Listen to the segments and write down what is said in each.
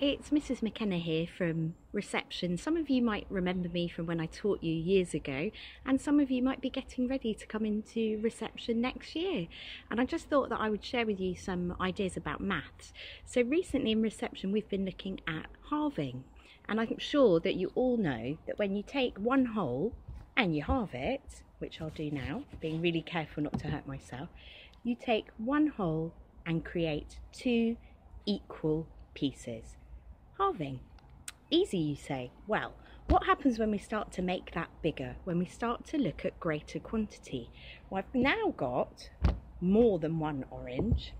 It's Mrs. McKenna here from reception. Some of you might remember me from when I taught you years ago, and some of you might be getting ready to come into reception next year. And I just thought that I would share with you some ideas about maths. So, recently in reception, we've been looking at halving, and I'm sure that you all know that when you take one whole and you halve it, which I'll do now, being really careful not to hurt myself, you take one whole and create two equal pieces. Halving. Easy, you say. Well, what happens when we start to make that bigger, when we start to look at greater quantity? Well, I've now got more than one orange.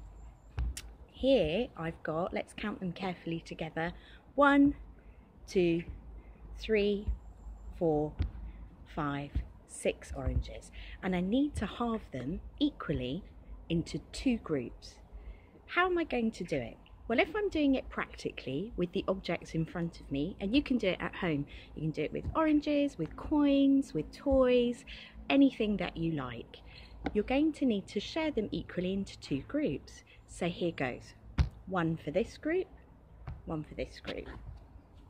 Here I've got, let's count them carefully together, one, two, three, four, five, six oranges. And I need to halve them equally into two groups. How am I going to do it? Well, if I'm doing it practically with the objects in front of me, and you can do it at home, you can do it with oranges, with coins, with toys, anything that you like. You're going to need to share them equally into two groups. So here goes. One for this group, one for this group.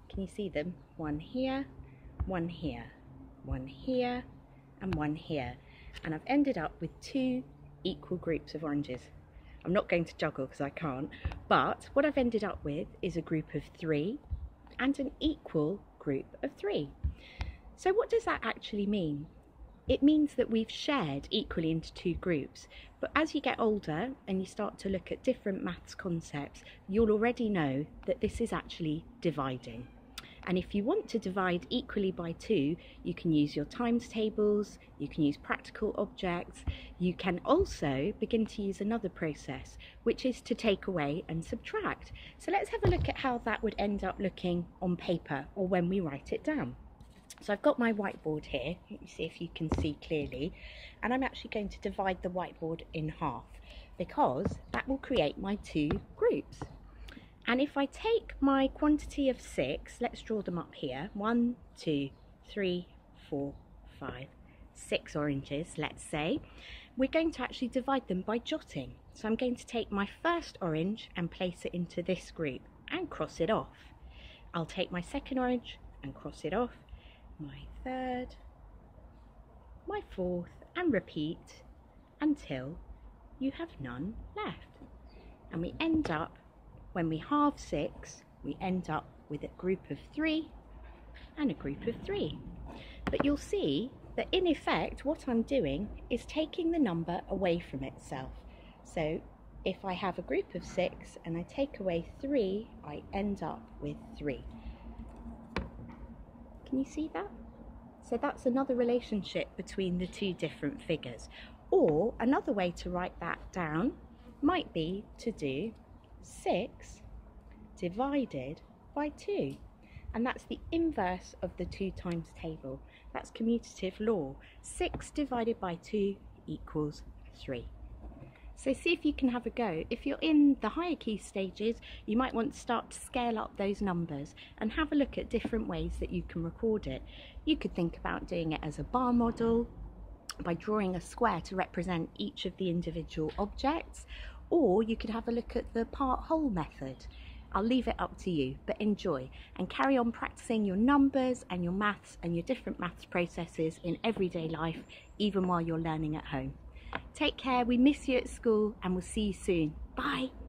Can you see them? One here, one here, one here, and one here. And I've ended up with two equal groups of oranges. I'm not going to juggle because I can't, but what I've ended up with is a group of three and an equal group of three. So what does that actually mean? It means that we've shared equally into two groups, but as you get older and you start to look at different maths concepts, you'll already know that this is actually dividing. And if you want to divide equally by two, you can use your times tables, you can use practical objects, you can also begin to use another process, which is to take away and subtract. So let's have a look at how that would end up looking on paper or when we write it down. So I've got my whiteboard here, let me see if you can see clearly, and I'm actually going to divide the whiteboard in half because that will create my two groups. And if I take my quantity of six, let's draw them up here. One, two, three, four, five, six oranges, let's say. We're going to actually divide them by jotting. So I'm going to take my first orange and place it into this group and cross it off. I'll take my second orange and cross it off, my third, my fourth, and repeat until you have none left. And we end up when we halve six, we end up with a group of three and a group of three. But you'll see that in effect, what I'm doing is taking the number away from itself. So if I have a group of six and I take away three, I end up with three. Can you see that? So that's another relationship between the two different figures. Or another way to write that down might be to do 6 divided by 2. And that's the inverse of the 2 times table. That's commutative law. 6 divided by 2 equals 3. So see if you can have a go. If you're in the higher key stages, you might want to start to scale up those numbers and have a look at different ways that you can record it. You could think about doing it as a bar model by drawing a square to represent each of the individual objects or you could have a look at the part whole method. I'll leave it up to you, but enjoy and carry on practicing your numbers and your maths and your different maths processes in everyday life, even while you're learning at home. Take care, we miss you at school, and we'll see you soon. Bye.